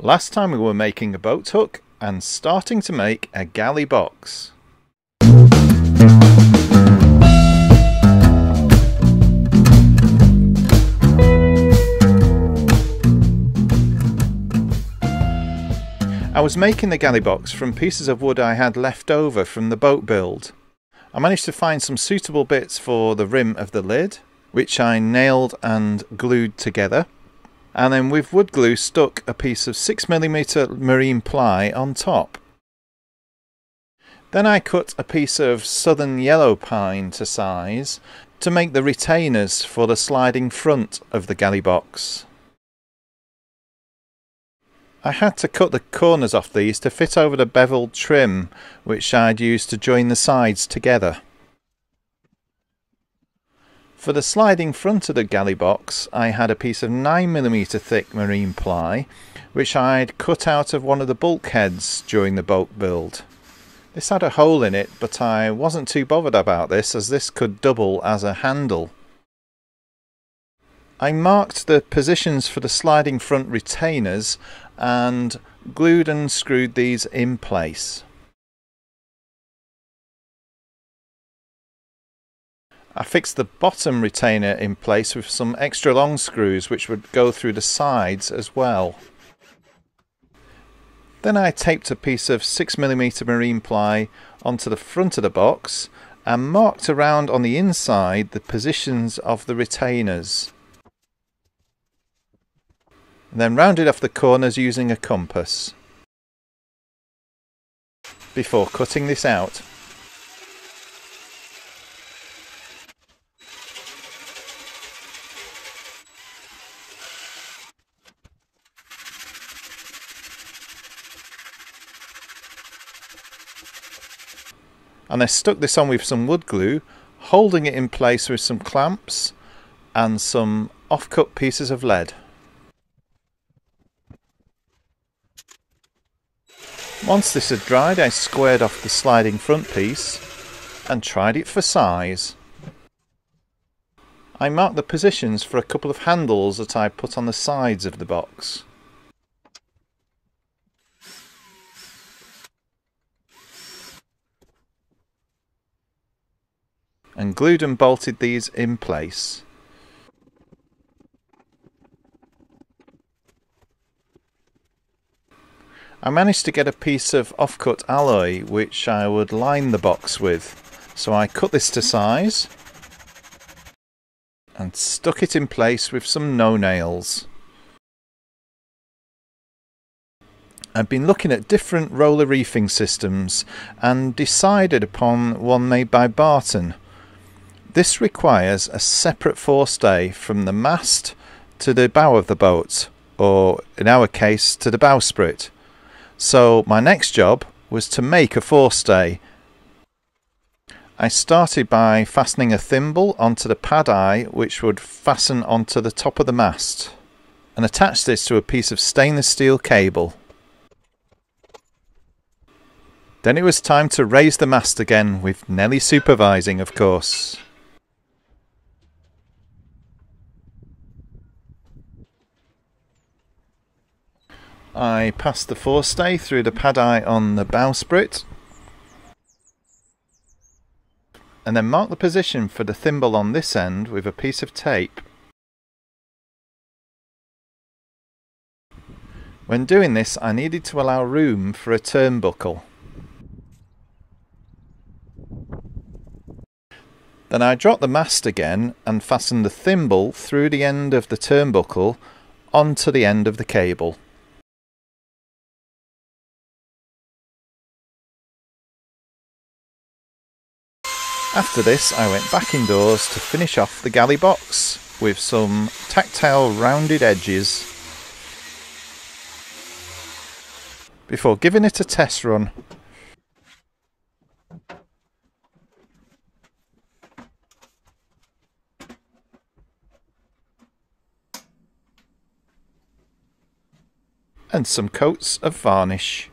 Last time we were making a boat hook and starting to make a galley box. I was making the galley box from pieces of wood I had left over from the boat build. I managed to find some suitable bits for the rim of the lid, which I nailed and glued together and then with wood glue stuck a piece of 6mm marine ply on top. Then I cut a piece of southern yellow pine to size to make the retainers for the sliding front of the galley box. I had to cut the corners off these to fit over the beveled trim which I'd used to join the sides together. For the sliding front of the galley box I had a piece of 9mm thick marine ply which I'd cut out of one of the bulkheads during the boat build. This had a hole in it but I wasn't too bothered about this as this could double as a handle. I marked the positions for the sliding front retainers and glued and screwed these in place. I fixed the bottom retainer in place with some extra long screws which would go through the sides as well. Then I taped a piece of 6mm marine ply onto the front of the box and marked around on the inside the positions of the retainers. And then rounded off the corners using a compass before cutting this out. And I stuck this on with some wood glue holding it in place with some clamps and some off-cut pieces of lead. Once this had dried I squared off the sliding front piece and tried it for size. I marked the positions for a couple of handles that I put on the sides of the box. And glued and bolted these in place. I managed to get a piece of offcut alloy which I would line the box with. So I cut this to size and stuck it in place with some no nails. I've been looking at different roller reefing systems and decided upon one made by Barton this requires a separate forestay from the mast to the bow of the boat, or in our case, to the bowsprit. So my next job was to make a forestay. I started by fastening a thimble onto the pad eye which would fasten onto the top of the mast and attach this to a piece of stainless steel cable. Then it was time to raise the mast again with Nelly supervising of course. I pass the forestay through the pad eye on the bowsprit and then mark the position for the thimble on this end with a piece of tape. When doing this I needed to allow room for a turnbuckle. Then I dropped the mast again and fastened the thimble through the end of the turnbuckle onto the end of the cable. After this I went back indoors to finish off the galley box with some tactile rounded edges before giving it a test run. and some coats of varnish.